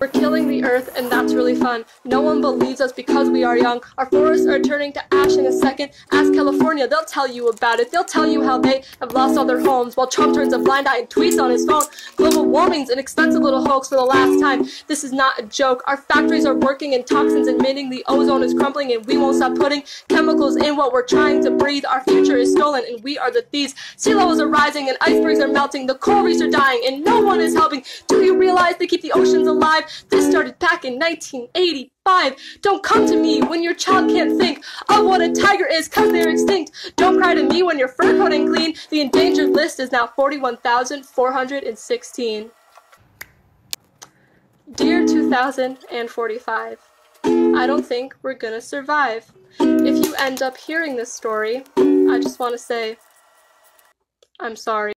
We're killing the earth, and that's really fun. No one believes us because we are young. Our forests are turning to ash in a second. Ask California, they'll tell you about it. They'll tell you how they have lost all their homes while Trump turns a blind eye and tweets on his phone. Global warming's an expensive little hoax for the last time. This is not a joke. Our factories are working and toxins emitting. The ozone is crumbling, and we won't stop putting chemicals in what we're trying to breathe. Our future is stolen, and we are the thieves. Sea levels are rising, and icebergs are melting. The coral reefs are dying, and no one is helping. Do you realize they keep the oceans alive? This started back in 1985. Don't come to me when your child can't think of what a tiger is cause they're extinct. Don't cry to me when your fur coat ain't clean. The endangered list is now 41,416. Dear 2045, I don't think we're gonna survive. If you end up hearing this story, I just want to say, I'm sorry.